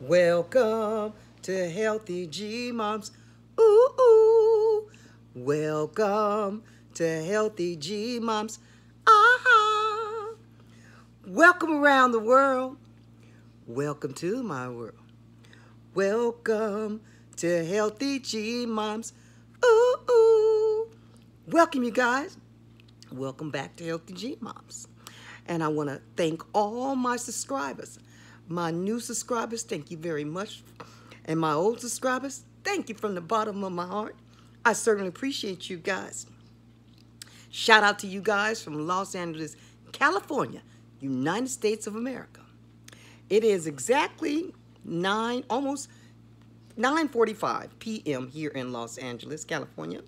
Welcome to Healthy G Moms. Ooh, ooh. Welcome to Healthy G Moms. Ah. Welcome around the world. Welcome to my world. Welcome to Healthy G Moms. Ooh, ooh. Welcome, you guys. Welcome back to Healthy G Moms. And I want to thank all my subscribers. My new subscribers, thank you very much. And my old subscribers, thank you from the bottom of my heart. I certainly appreciate you guys. Shout out to you guys from Los Angeles, California, United States of America. It is exactly 9, almost 9.45 p.m. here in Los Angeles, California.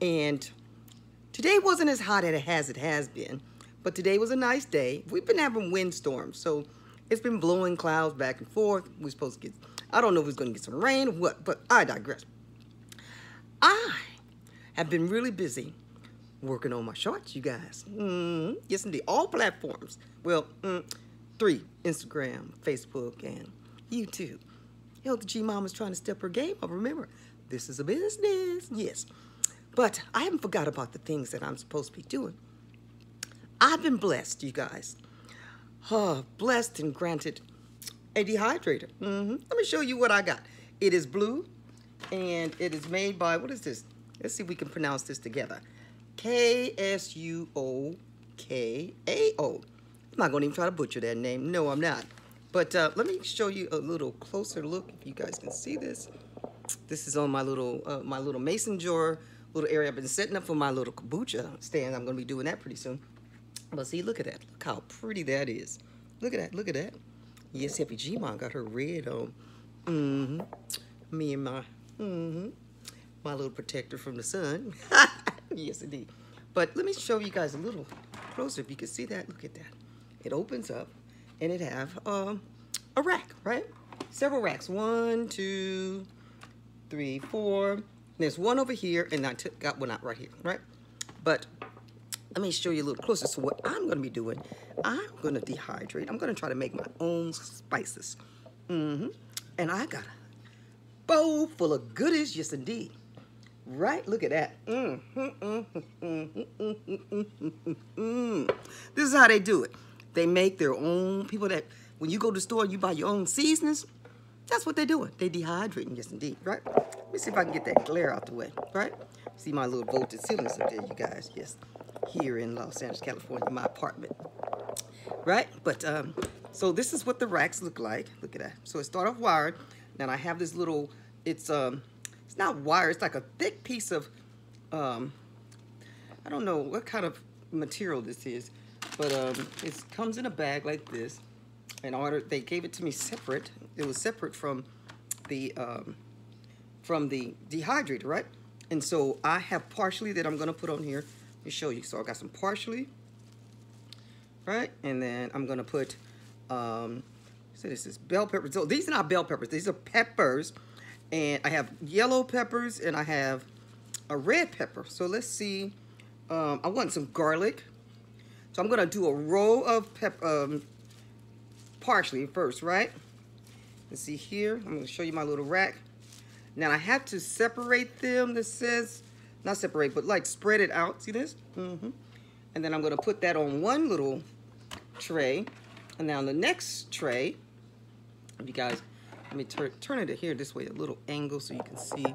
And today wasn't as hot as it has it has been. But today was a nice day. We've been having windstorms, so it's been blowing clouds back and forth. We're supposed to get, I don't know if it's going to get some rain or what, but I digress. I have been really busy working on my shorts, you guys. Mm, yes, indeed. All platforms. Well, mm, three, Instagram, Facebook, and YouTube. Healthy G Mom is trying to step her game up. Remember, this is a business. Yes. But I haven't forgot about the things that I'm supposed to be doing. I've been blessed, you guys. Oh, blessed and granted a dehydrator. Mm -hmm. Let me show you what I got. It is blue, and it is made by, what is this? Let's see if we can pronounce this together. K-S-U-O-K-A-O. I'm not going to even try to butcher that name. No, I'm not. But uh, let me show you a little closer look, if you guys can see this. This is on my little, uh, my little mason jar little area I've been setting up for my little kombucha stand. I'm going to be doing that pretty soon. But see, look at that. Look how pretty that is. Look at that. Look at that. Yes, Happy G-Mom got her red on. Mm-hmm. Me and my, mm-hmm. My little protector from the sun. yes, indeed. But let me show you guys a little closer. If you can see that, look at that. It opens up, and it have um, a rack, right? Several racks. One, two, three, four. There's one over here, and I took, got one out right here, right? But let me show you a little closer. So what I'm going to be doing, I'm going to dehydrate. I'm going to try to make my own spices. Mm-hmm. And I got a bowl full of goodies, yes indeed. Right? Look at that. Mm, mm, this is how they do it. They make their own, people that, when you go to the store, you buy your own seasonings. That's what they're doing. They're dehydrating, yes indeed, right? Let me see if I can get that glare out the way, right? See my little vaulted ceilings up there, you guys, yes here in Los Angeles, California, my apartment, right? But, um, so this is what the racks look like. Look at that. So it start off wired. Then I have this little, it's, um, it's not wire, it's like a thick piece of, um, I don't know what kind of material this is, but um, it comes in a bag like this. In order, they gave it to me separate. It was separate from the, um, from the dehydrator, right? And so I have parsley that I'm gonna put on here Let me show you. So I got some parsley, right? And then I'm gonna put, um, so this is bell peppers. So these are not bell peppers, these are peppers. And I have yellow peppers and I have a red pepper. So let's see, um, I want some garlic. So I'm gonna do a row of pep um, parsley first, right? Let's see here, I'm gonna show you my little rack. Now I have to separate them, this says not separate, but like spread it out. See this? Mm -hmm. And then I'm gonna put that on one little tray. And now the next tray, if you guys, let me turn, turn it here this way, a little angle so you can see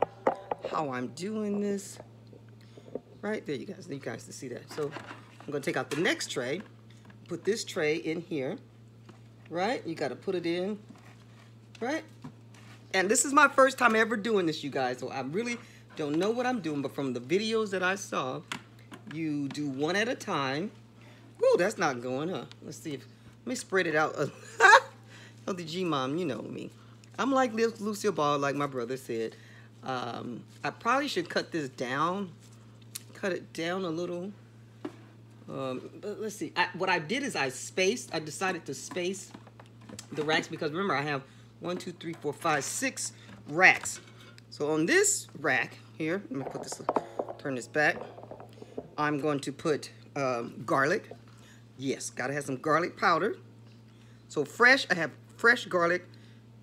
how I'm doing this. Right there, you guys, you guys to see that. So I'm gonna take out the next tray, put this tray in here, right? You gotta put it in, right? And this is my first time ever doing this, you guys. So I'm really don't know what I'm doing, but from the videos that I saw, you do one at a time. Whoa, that's not going, huh? Let's see if, let me spread it out. oh, the G-Mom, you know me. I'm like Lucille Ball, like my brother said. Um, I probably should cut this down, cut it down a little. Um, but let's see. I, what I did is I spaced, I decided to space the racks because remember I have one, two, three, four, five, six racks. So on this rack here, let me put this, turn this back. I'm going to put um, garlic. Yes, gotta have some garlic powder. So fresh, I have fresh garlic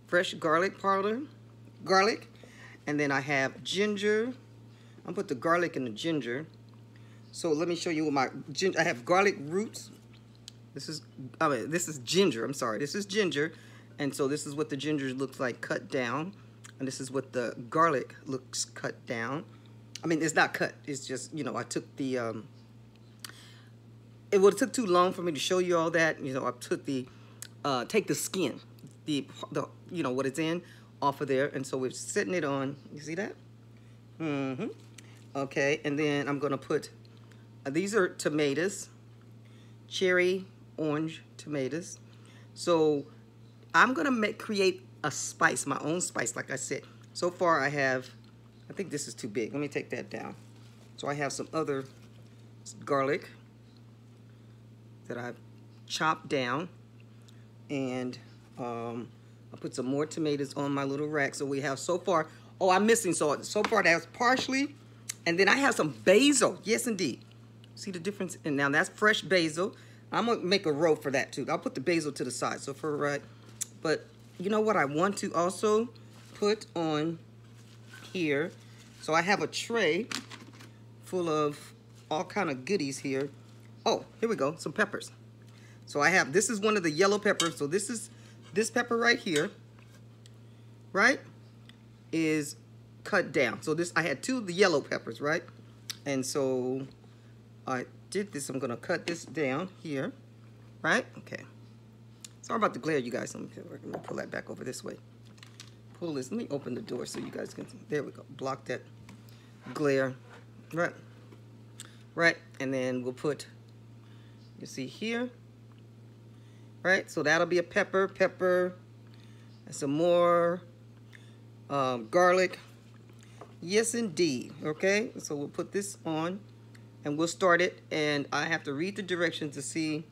fresh garlic powder, garlic, and then I have ginger. I'm put the garlic and the ginger. So let me show you what my ginger. I have garlic roots. This is I mean this is ginger. I'm sorry. This is ginger, and so this is what the ginger looks like cut down, and this is what the garlic looks cut down. I mean it's not cut. It's just you know I took the um, it would have took too long for me to show you all that. You know, I took the, uh, take the skin, the, the, you know, what it's in off of there. And so we're setting it on, you see that? Mm-hmm. Okay, and then I'm gonna put, uh, these are tomatoes, cherry orange tomatoes. So I'm gonna make, create a spice, my own spice, like I said. So far I have, I think this is too big. Let me take that down. So I have some other garlic that I've chopped down. And um, I put some more tomatoes on my little rack. So we have so far, oh, I'm missing so so far that's parsley. And then I have some basil. Yes, indeed. See the difference? And now that's fresh basil. I'm gonna make a row for that too. I'll put the basil to the side. So for right, but you know what I want to also put on here. So I have a tray full of all kind of goodies here. Oh, here we go, some peppers. So I have, this is one of the yellow peppers. So this is, this pepper right here, right, is cut down. So this, I had two of the yellow peppers, right? And so I did this, I'm gonna cut this down here, right? Okay. Sorry about the glare, you guys. Let me, me pull that back over this way. Pull this, let me open the door so you guys can, there we go, block that glare, right? Right, and then we'll put you see here, right? So that'll be a pepper, pepper, and some more um, garlic. Yes, indeed, okay? So we'll put this on and we'll start it. And I have to read the directions to see.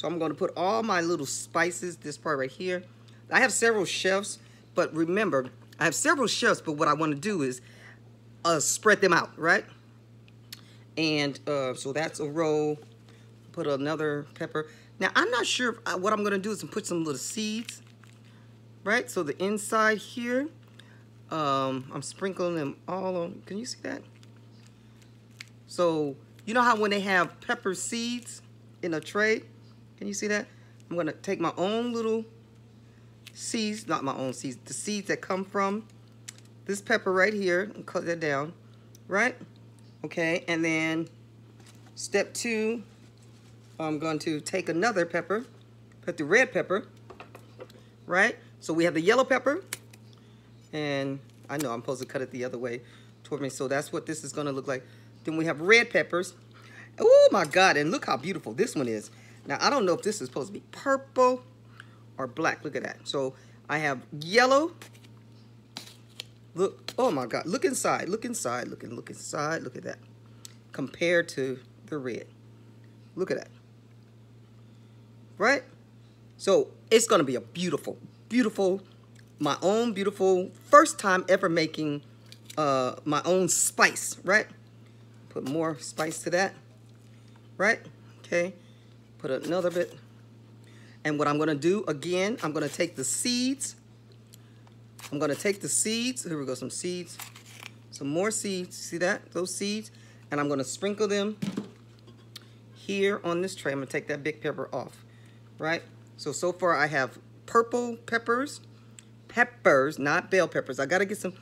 So I'm gonna put all my little spices, this part right here. I have several shelves, but remember, I have several shelves, but what I wanna do is uh, spread them out, right? And uh, so that's a row put another pepper. Now, I'm not sure I, uh, what I'm going to do is put some little seeds, right? So the inside here, um, I'm sprinkling them all on. Can you see that? So, you know how when they have pepper seeds in a tray? Can you see that? I'm going to take my own little seeds, not my own seeds, the seeds that come from this pepper right here, and cut that down, right? Okay, and then step two, I'm going to take another pepper, put the red pepper, right? So we have the yellow pepper, and I know I'm supposed to cut it the other way toward me, so that's what this is gonna look like. Then we have red peppers. Oh my God, and look how beautiful this one is. Now, I don't know if this is supposed to be purple or black. Look at that. So I have yellow. Look, oh my God, look inside, look inside, look and look inside, look at that. Compared to the red. Look at that right? So it's gonna be a beautiful, beautiful, my own beautiful, first time ever making uh, my own spice, right? Put more spice to that, right? Okay, put another bit. And what I'm gonna do, again, I'm gonna take the seeds. I'm gonna take the seeds, here we go, some seeds, some more seeds, see that, those seeds? And I'm gonna sprinkle them here on this tray. I'm gonna take that big pepper off right? So, so far I have purple peppers, peppers, not bell peppers. I got to get some,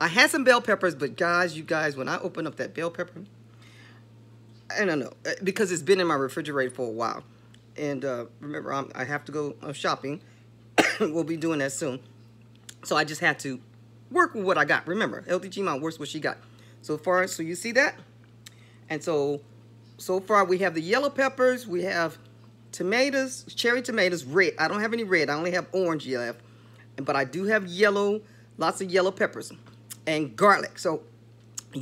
I had some bell peppers, but guys, you guys, when I open up that bell pepper, I don't know, uh, because it's been in my refrigerator for a while. And uh, remember, I'm, i have to go uh, shopping. we'll be doing that soon. So I just had to work with what I got. Remember, Healthy G Mom works what she got. So far, so you see that? And so, so far we have the yellow peppers, we have tomatoes, cherry tomatoes, red. I don't have any red. I only have orange left. But I do have yellow, lots of yellow peppers and garlic. So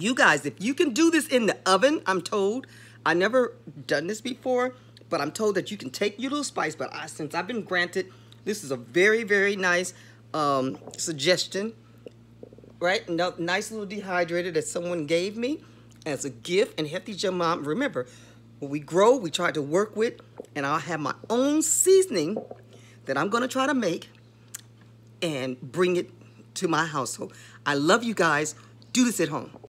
you guys, if you can do this in the oven, I'm told, I never done this before, but I'm told that you can take your little spice, but I, since I've been granted, this is a very, very nice um, suggestion, right? No, nice little dehydrator that someone gave me as a gift. And Healthy G Mom, remember, when we grow, we try to work with, and I'll have my own seasoning that I'm gonna try to make and bring it to my household. I love you guys. Do this at home.